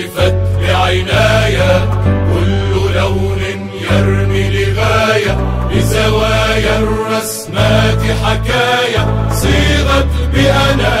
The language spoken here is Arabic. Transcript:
صفت بعناية كل لون يرمي لغاية بزوايا الرسمات حكاية صيغت بأنايا